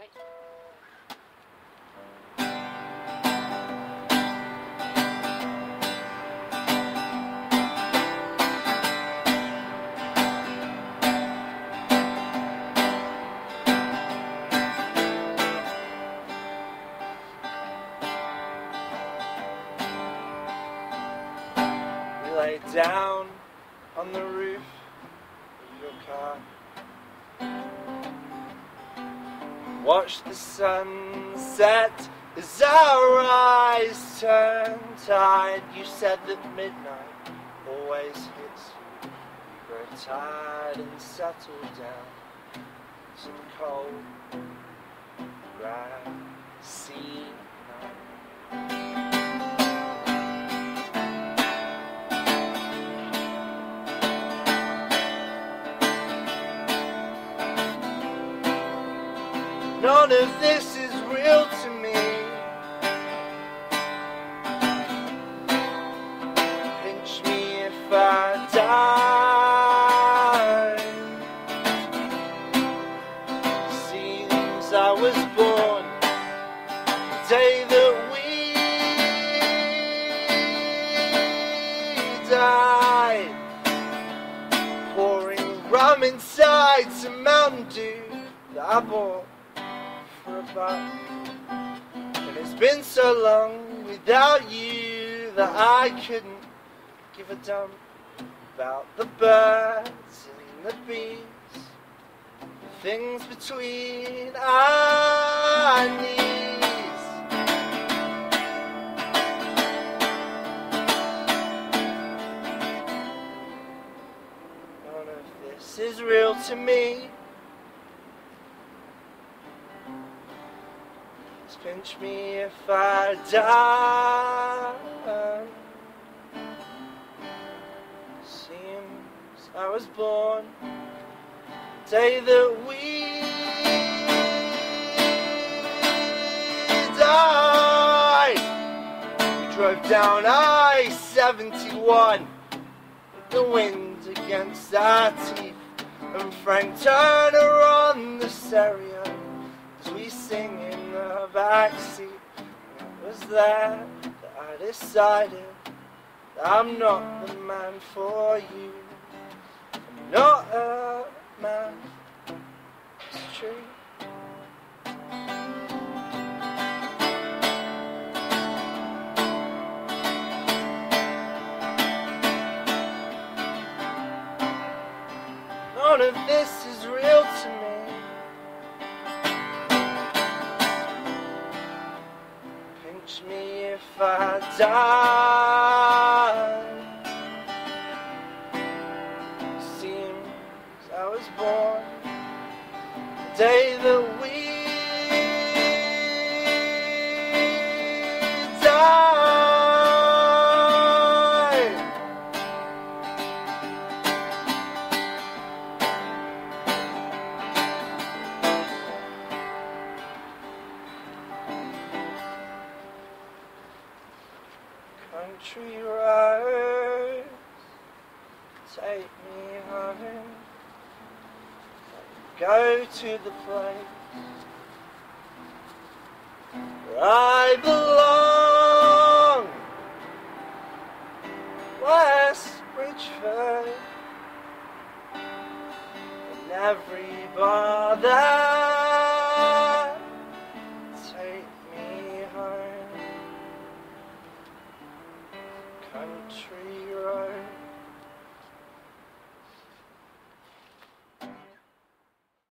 Lay down on the roof of your car. Watch the sun set as our eyes turn tide. You said that midnight always hits you. Grow tired and settle down to cold, grassy night. None of this is real to me. Pinch me if I die. Seems I was born the day that we died. Pouring rum inside some Mountain Dew that I bought for a buck. And it's been so long without you that I couldn't give a damn about the birds and the bees, the things between our knees. None of this is real to me. Pinch me if I die. Seems I was born the day that we died. We drove down I-71 with the wind against our teeth, and Frank Turner on the stereo we sing in the backseat. It was there that I decided that I'm not the man for you. I'm not a man. It's true. None of this is real to me. I die. Country roads take me home. Go to the place where I belong. West Bridgford and every bar there. Country